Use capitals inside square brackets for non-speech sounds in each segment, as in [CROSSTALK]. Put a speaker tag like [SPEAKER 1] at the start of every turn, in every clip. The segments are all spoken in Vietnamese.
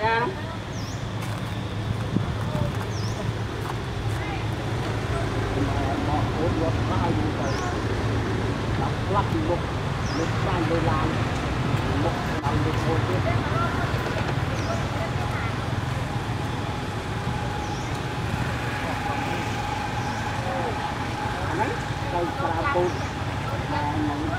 [SPEAKER 1] vậy ra lắp một một bàn đồ làm một bàn đồ thôi chứ đấy đây là bột lúa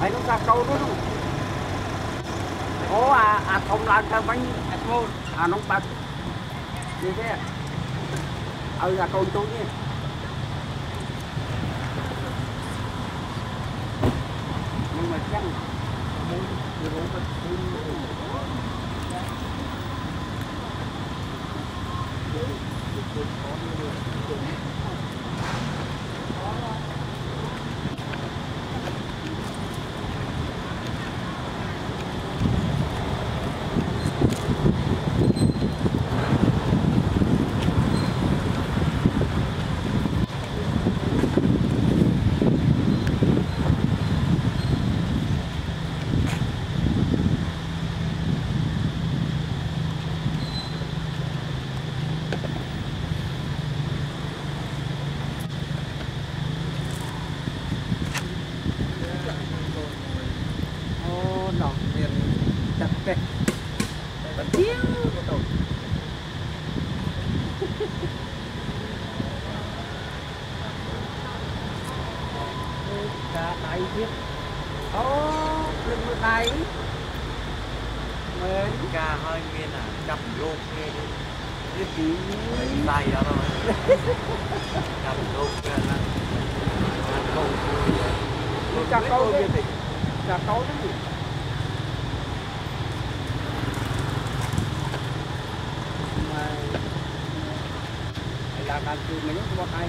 [SPEAKER 1] phải nó ra câu đó luôn ố à à không làm theo bánh iPhone à nó bật như thế ừ là câu tôi nha nhưng mà chắc ô cái bật chiếu cả đại biết ô đừng có thấy mến
[SPEAKER 2] ca hơi nghe là chập luôn nghe
[SPEAKER 1] cái gì?
[SPEAKER 2] Tay đó thôi. [LAUGHS] Chập luôn nghe là câu
[SPEAKER 1] chặt câu cái chặt câu đó gì thì mình cũng có tay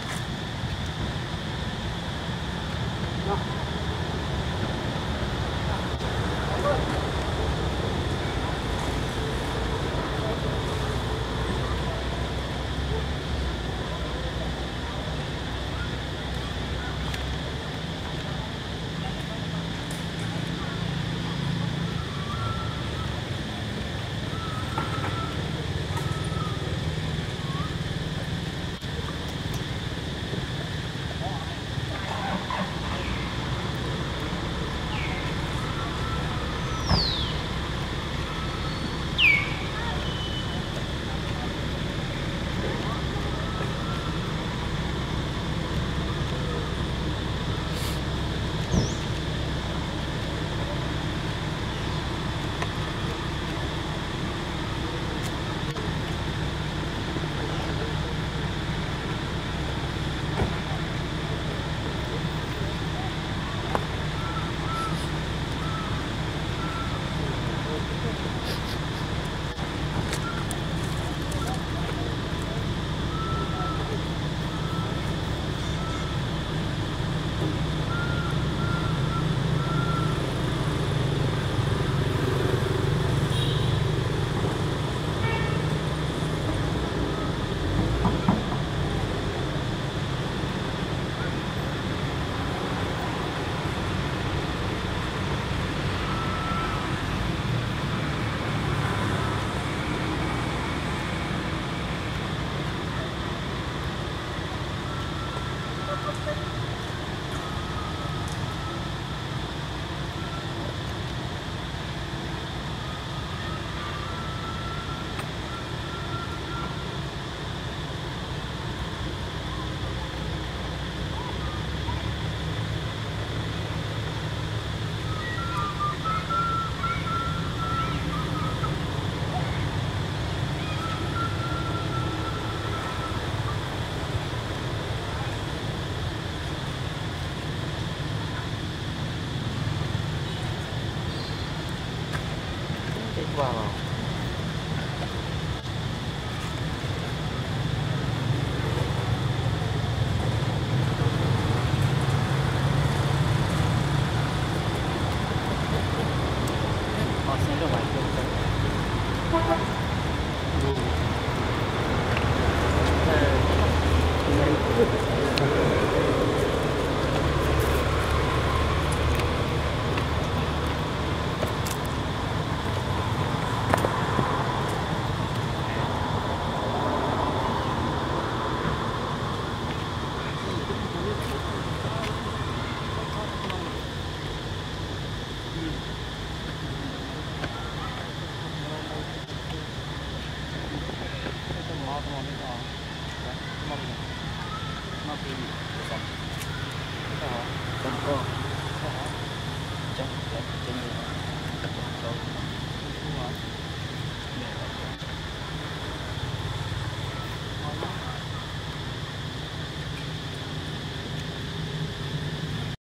[SPEAKER 2] 办
[SPEAKER 3] 了 Mm.